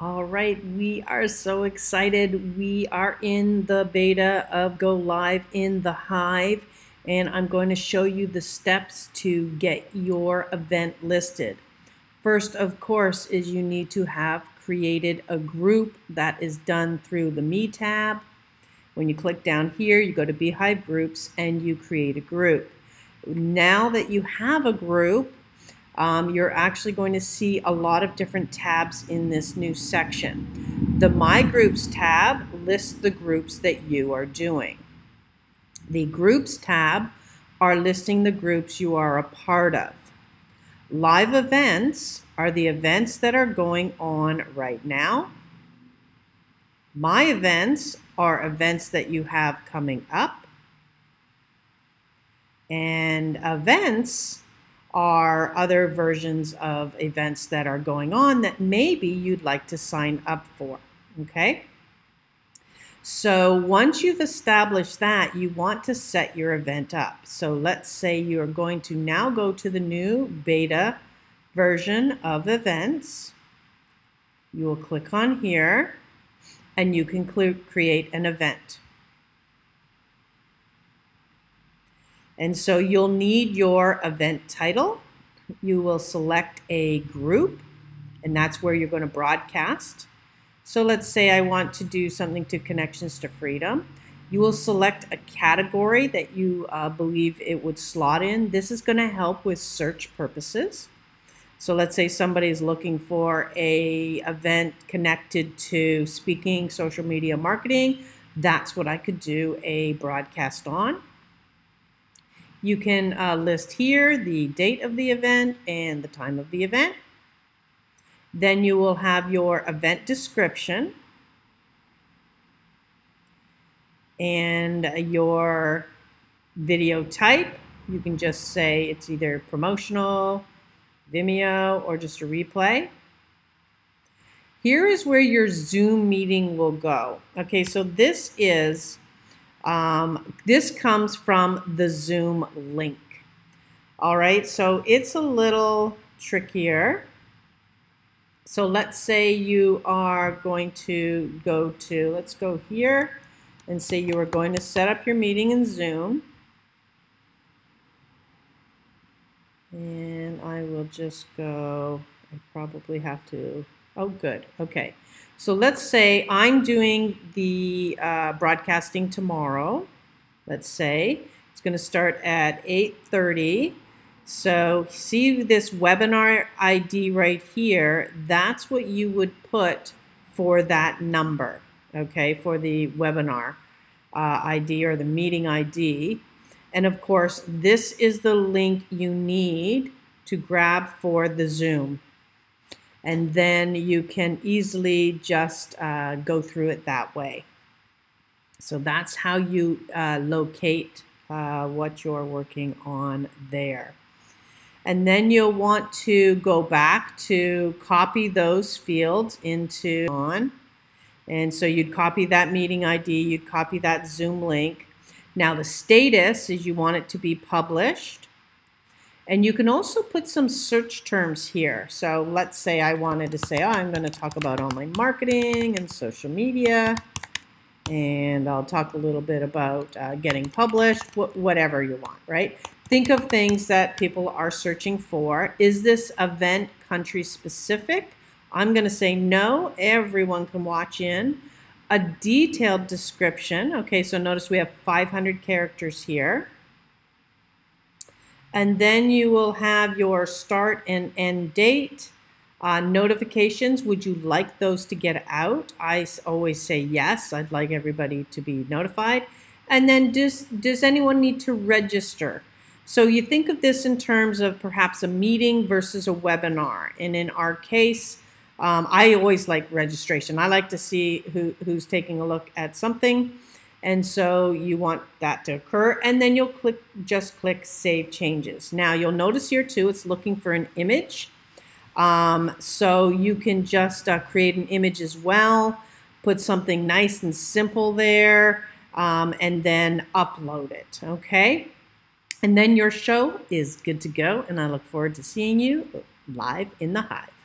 All right, we are so excited. We are in the beta of Go Live in the Hive, and I'm going to show you the steps to get your event listed. First, of course, is you need to have created a group that is done through the Me tab. When you click down here, you go to Beehive Groups and you create a group. Now that you have a group, um, you're actually going to see a lot of different tabs in this new section. The My Groups tab lists the groups that you are doing. The Groups tab are listing the groups you are a part of. Live events are the events that are going on right now. My events are events that you have coming up. And events are other versions of events that are going on that maybe you'd like to sign up for. Okay? So once you've established that, you want to set your event up. So let's say you're going to now go to the new beta version of events. You will click on here and you can create an event. And so you'll need your event title. You will select a group, and that's where you're going to broadcast. So let's say I want to do something to Konnections to Freedom. You will select a category that you uh, believe it would slot in. This is going to help with search purposes. So let's say somebody is looking for a event connected to speaking, social media marketing. That's what I could do a broadcast on. You can uh, list here the date of the event and the time of the event. Then you will have your event description and your video type. You can just say it's either promotional, Vimeo, or just a replay. Here is where your Zoom meeting will go. Okay, so this is um, this comes from the Zoom link. All right, so it's a little trickier. So let's say you are going to go to, let's go here and say you are going to set up your meeting in Zoom. And I will just go, I probably have to, oh good, okay. So let's say I'm doing the uh, broadcasting tomorrow. Let's say it's going to start at 8.30. So see this webinar ID right here. That's what you would put for that number, okay, for the webinar uh, ID or the meeting ID. And of course, this is the link you need to grab for the Zoom and then you can easily just uh, go through it that way. So that's how you uh, locate uh, what you're working on there. And then you'll want to go back to copy those fields into on. And so you'd copy that meeting ID, you'd copy that Zoom link. Now the status is you want it to be published. And you can also put some search terms here. So let's say I wanted to say, oh, I'm going to talk about online marketing and social media. And I'll talk a little bit about uh, getting published, wh whatever you want, right? Think of things that people are searching for. Is this event country specific? I'm going to say no, everyone can watch in. A detailed description. Okay, so notice we have 500 characters here. And then you will have your start and end date. Uh, notifications, would you like those to get out? I always say yes, I'd like everybody to be notified. And then does, does anyone need to register? So you think of this in terms of perhaps a meeting versus a webinar. And in our case, um, I always like registration. I like to see who, who's taking a look at something. And so you want that to occur and then you'll click, just click Save Changes. Now you'll notice here too, it's looking for an image. Um, so you can just uh, create an image as well, put something nice and simple there, um, and then upload it, okay? And then your show is good to go, and I look forward to seeing you live in the Hive.